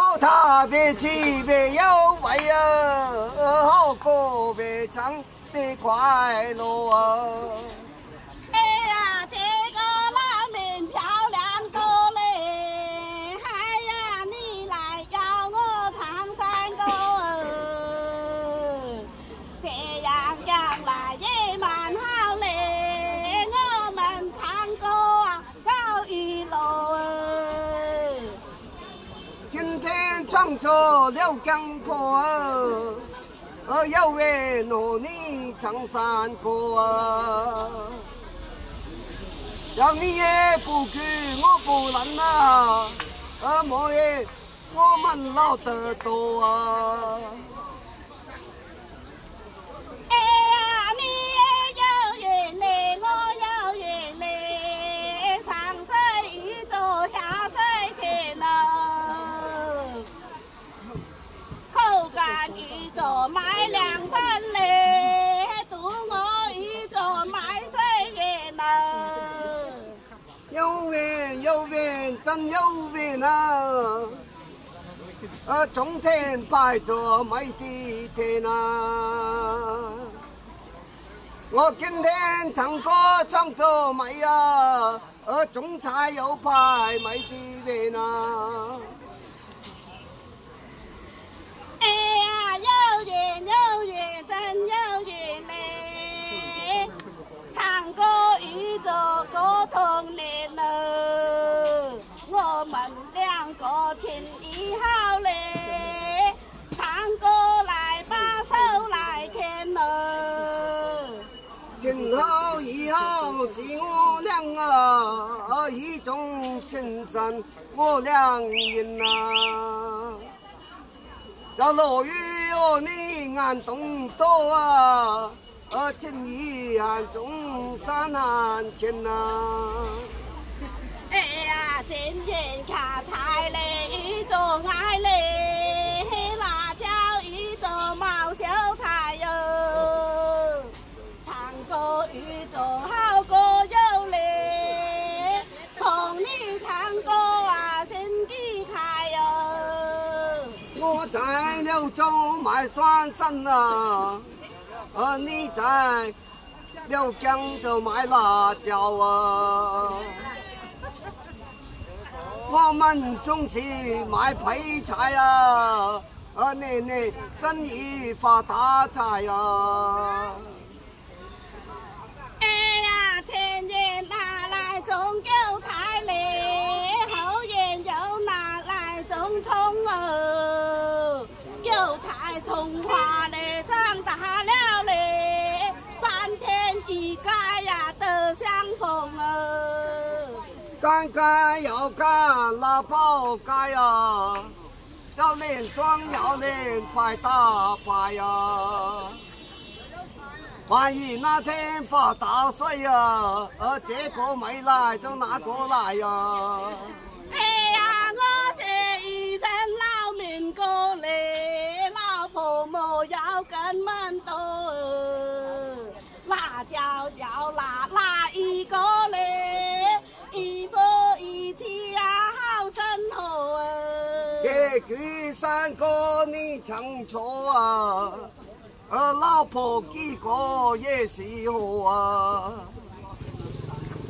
好他别气别有味啊，好过别唱别快乐啊。天唱着了江坡啊，呃，有位努力唱山歌啊。让你也不惧，我不难呐，呃，莫也我们老得多啊。真有缘啊！啊，中天拜着卖地天啊！我今天唱歌唱着卖呀，呃，中菜有牌卖地缘啊！一种情深我两人呐。这落雨哦，你眼东多啊，呃，情谊眼中山难见呐。哎呀，今天看菜嘞，一种爱嘞，州卖酸参啊，啊，你在柳江就卖辣椒啊。我们总是买配菜啊，啊，你你生意发大财啊。干干要干拉包干呀，要脸双要脸快打败呀。万一哪天发大水呀，呃，这个没来就那个来呀。哎呀，我这一身老民歌嘞，老婆莫要跟门多，辣椒要辣辣哥你唱错啊，呃，老婆几个也是好啊。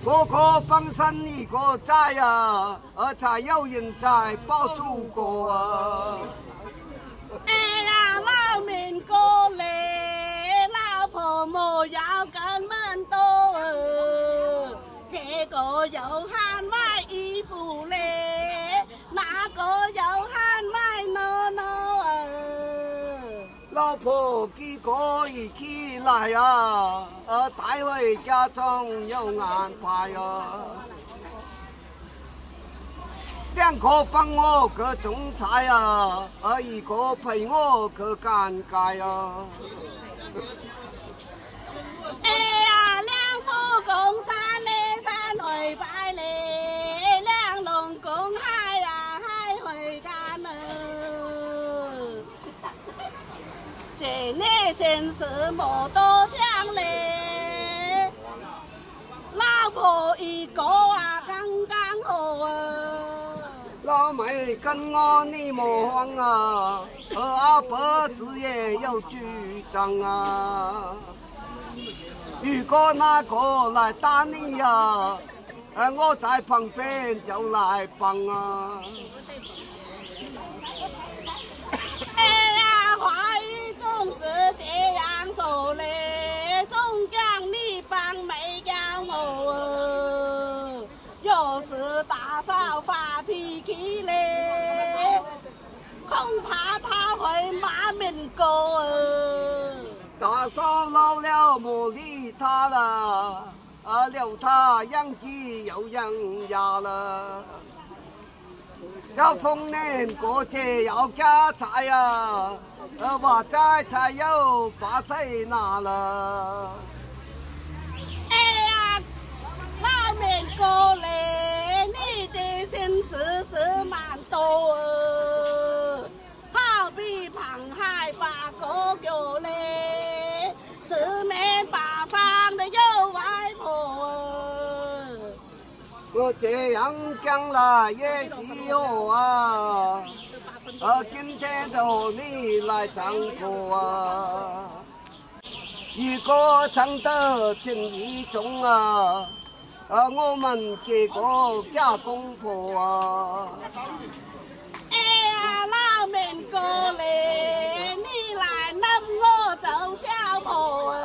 个个帮身一个在呀，呃，才有人在保祖国啊。哎呀，老民歌嘞，老婆莫要跟门多，这个又喊买衣服嘞，那个又喊买诺诺啊。老婆几个一起来呀，呃，带回家中有安排啊。两个帮我去种菜呀，呃，一个陪我去赶街呀。哎呀，两夫共三嘞，三回拜嘞，内心事莫多想嘞，老婆一个啊，刚刚好啊。老妹跟我你莫慌啊，和阿伯子也有主张啊。如果那个来打你呀，哎，我在旁边就来帮啊。哎呀，话语总是这样说嘞，总讲你帮没讲我，要是大嫂发脾气嘞，恐怕他会骂民哥。大嫂老了莫理他了，啊，留他养鸡又养鸭了。要逢年过节要夹菜呀，呃，娃仔才有把菜拿了。哎呀，老面哥嘞，你的心思是蛮多哦，好比螃蟹八个脚嘞，四面八方的有外婆哦。我这样讲来也是有啊，呃，今天都你来唱歌啊。如果唱得情意重啊，呃，我们结个假公婆啊。哎呀，老面哥嘞，你来弄我做小婆啊，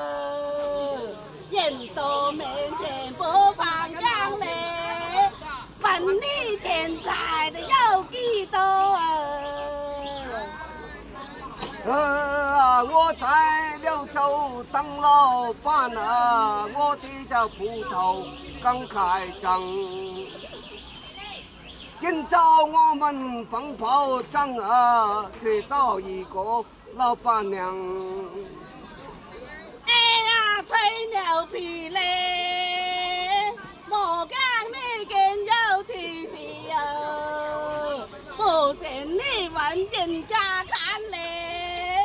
人多面前不放羊嘞，问你现在的有几多哦？呃，我在柳州当老板啊，我的这铺头刚开张。今朝我们放炮仗啊，缺少一个老板娘。哎呀，吹牛皮嘞，莫讲你更有气势哦，不信你问人家看嘞，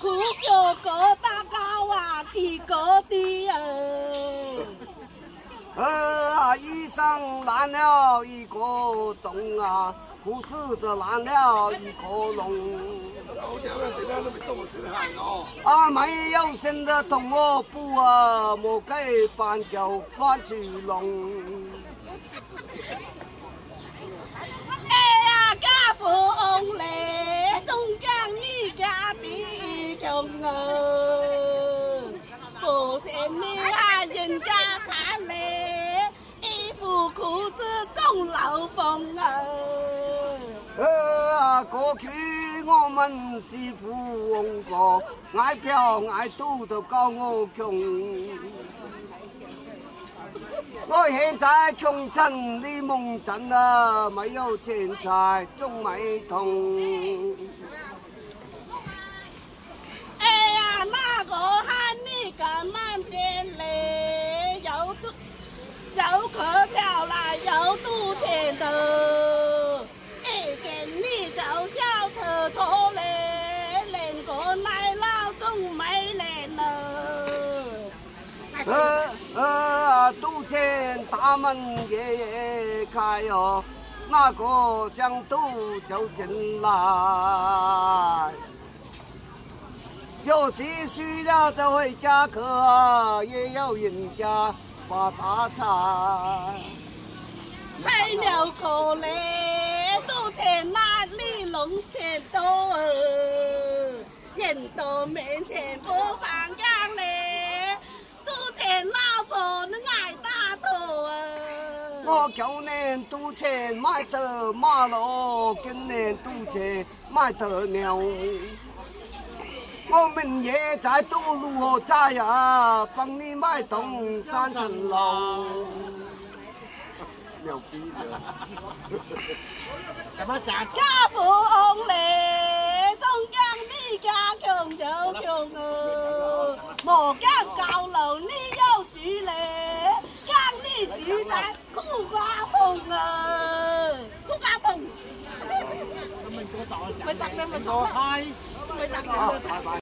苦脚个大高啊，一个的哦。呃，衣裳烂了一个洞啊，裤子则烂了一个窿。老娘们现在都没动死的汉哦。啊，没有新的同我补啊，莫给板脚翻去弄。哎呀，家富翁嘞，总讲你家比穷哦，不信你看人家看嘞，衣服裤子总漏风哦。呃，过去我们是富翁哥，爱嫖爱赌都搞我穷。我现在穷成李梦真了，没有钱财总没痛。哎呀，那个喊你干满店嘞，又赌又客票来又赌钱的，一见你就小偷偷嘞，连个奶酪都没连了。呃呃，赌钱大门夜夜开哟，哪个想赌就进来。有些输了就回家去，也有人家发大财。吹牛壳嘞，赌钱哪里弄钱多？人多面前不放羊嘞，钱老婆能挨打多啊！我去年赌钱买的马路，今年赌钱买的牛。我们也在赌六合彩呀，帮你买栋三层楼。牛逼的！家富翁嘞，ơi. Cao áo Mình có tội mình tặng lên mình thôi hai, mình nên lên.